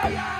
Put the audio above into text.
fire!